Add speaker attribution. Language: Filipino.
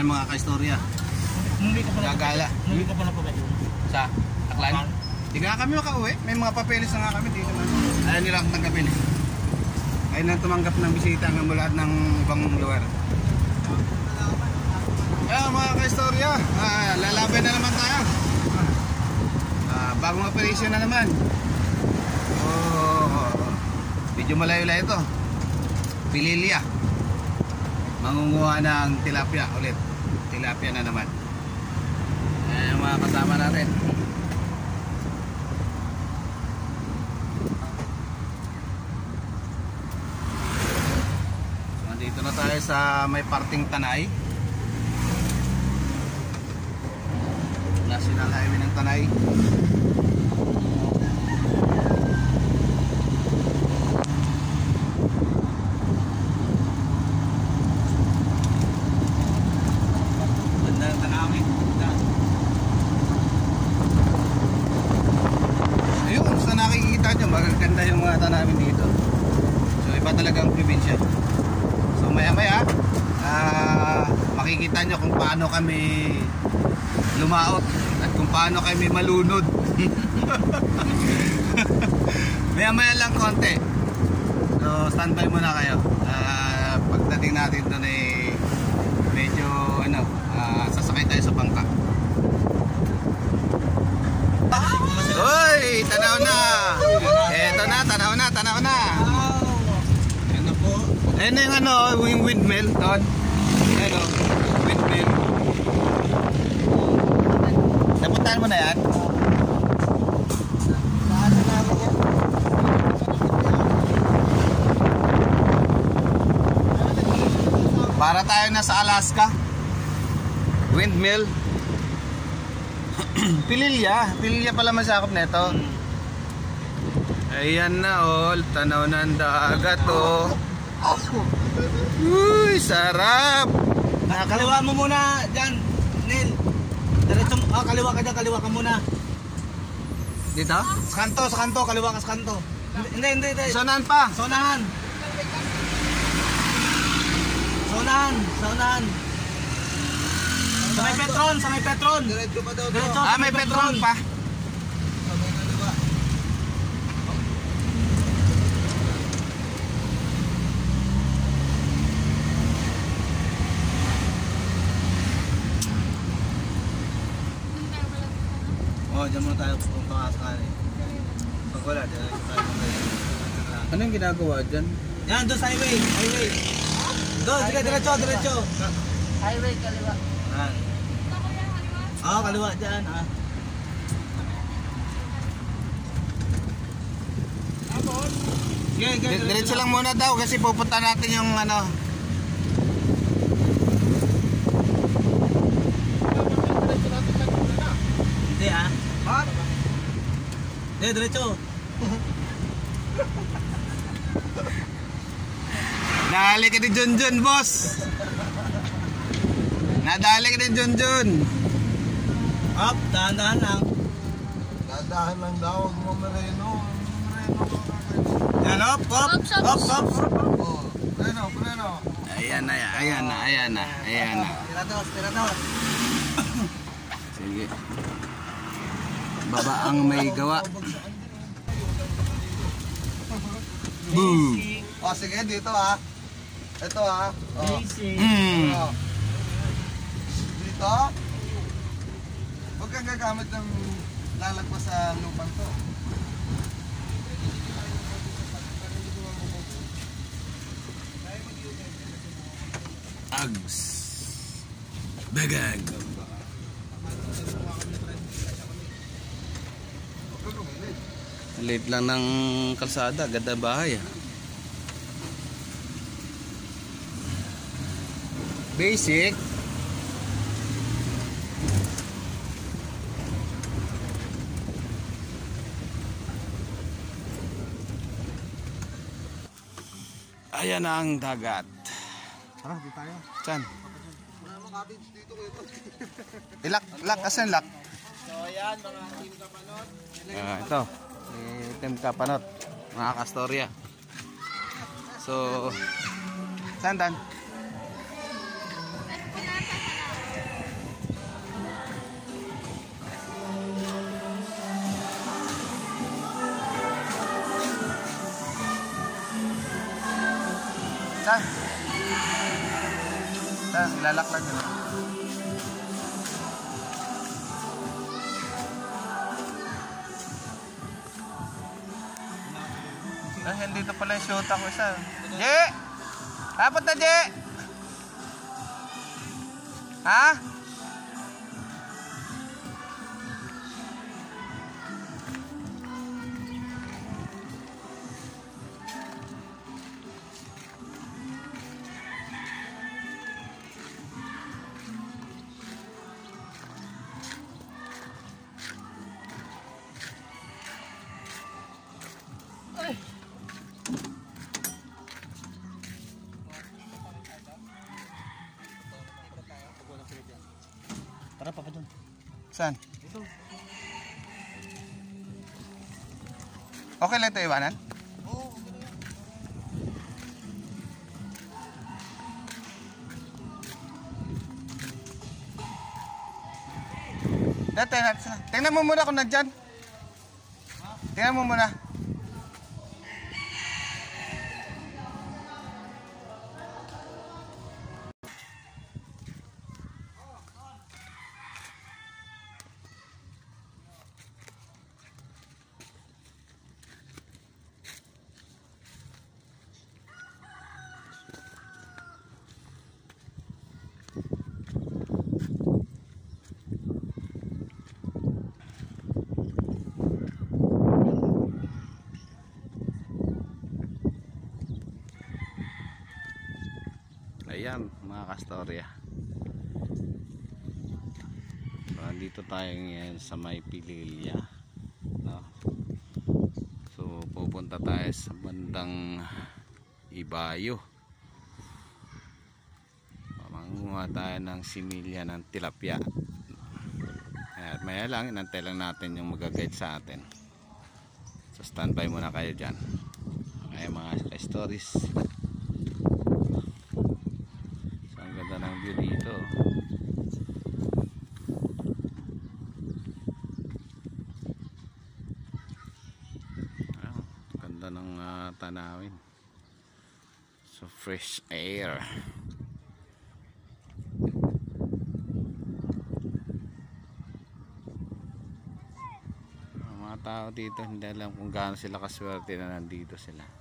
Speaker 1: Ayan mga kaistorya.
Speaker 2: Umuwi ka pala.
Speaker 1: Gagala.
Speaker 2: Umuwi ka pala pa ba yun?
Speaker 1: Sa Aklan. Hindi nga kami makauwi. May mga papeles na nga kami dito. Man. Ayaw nila akong tanggapin eh. Ayaw na tumanggap ng bisita ng mula ng ibang lugar. Kaya mga kaistorya, ah, lalaban na naman tayo. Ah, bagong operation na naman. Oh, medyo malayo-layo ito. Pililia. Mangunguha ng tilapia ulit. Tilapia na naman. Ayan yung mga kasama natin. So, nandito na tayo sa may parting Tanay. National Highway ng Tanay. Ganda ng tanawin. Ganda. Ayun, sa nakikita nyo, magaganda yung mga tanawin dito. So, iba talaga ang probinsya. So, maya maya, ah, makikita nyo kung paano kami lumaot at kung paano kami malunod. maya maya lang konti. So, standby muna kayo. Ah, pagdating natin doon eh, medyo ano, ah, sasakay tayo sa bangka. Hoy, tanaw na. Eto na, tanaw na, tanaw na.
Speaker 2: Ano po?
Speaker 1: Na yung ano, yung windmill, Don. Ayun o, windmill. Napuntahan mo na yan?
Speaker 2: Na?
Speaker 1: Para tayo na sa Alaska. Windmill. Pililya. Pililya pala masakop nito. Ayan na oh, tanaw ng dagat oh. Uy, sarap.
Speaker 2: Kaliwa mo muna dyan. Ah, kaliwa ka dyan, kaliwa ka muna.
Speaker 1: Dito?
Speaker 2: Sa kanto, sa kanto, kaliwa ka sa kanto. Hindi, hindi, hindi.
Speaker 1: Sonan pa.
Speaker 2: Sonahan. Sonahan, sonahan. Sa may Petron, sa may Petron. Diretso pa daw. Diretso,
Speaker 1: Ah, may petrol pa.
Speaker 2: Oh, dyan muna tayo kung pakasakali. Pag wala, dyan tayo
Speaker 1: Ano yung ginagawa dyan?
Speaker 2: Yan, doon sa highway, highway. Doon, sige, diretso, diretso.
Speaker 3: Highway kaliwa.
Speaker 2: Yan. Ah, kaliwa dyan, ah. Sige, sige,
Speaker 1: Diretso lang muna daw kasi pupunta natin yung ano.
Speaker 2: Hindi, ah. Bakit? Hindi, diretso.
Speaker 1: Nadali ka ni Junjun, boss. Nadali ka ni Junjun.
Speaker 2: Up, dahan-dahan lang.
Speaker 4: Dadahan lang daw, huwag mo mereno. Mereno.
Speaker 2: Yan, up, up,
Speaker 3: Up, up.
Speaker 2: up, up.
Speaker 4: Oh, preno, preno.
Speaker 1: Ayan na, ayan na, ayan na, ayan na.
Speaker 2: Tirados, tirados.
Speaker 1: Sige. Baba ang may gawa. Boom.
Speaker 4: Oh, sige, dito ah. Ito ah. Oh.
Speaker 1: Mm.
Speaker 4: Oh. Dito. Huwag kang gagamit ng lalagpas sa lupang to.
Speaker 1: Ags. Bagag. Late lang ng kalsada, ganda bahay ah. Basic. Ayan ang dagat.
Speaker 4: Tara, dito tayo.
Speaker 1: Saan?
Speaker 4: Ko ito.
Speaker 1: Ilak, lak, asan lak?
Speaker 4: So ayan mga team kapanot.
Speaker 1: Ah, ito. Eh, team kapanot. Mga kastorya. So, saan dan? Saan? Saan? Lalaklag na. Yun. Dahil dito pala yung shoot ako isa. Je! Dapat na, Je! Ha?
Speaker 2: Tara pa pa dun.
Speaker 1: Saan? Okay lang ito iwanan? Dati, tingnan mo muna kung nandyan. Tingnan mo muna. Ayan, mga kastorya. So, andito tayo ngayon sa may Pililya. No? So, pupunta tayo sa bandang Ibayo. Mangunguha tayo ng similya ng tilapia. At maya lang, inantay lang natin yung mag-guide sa atin. So, standby muna kayo dyan. Ay mga stories. So, ang ganda ng view dito. Ah, ganda ng ah, tanawin. So, fresh air. Mga tao dito, hindi alam kung gaano sila kaswerte na nandito sila.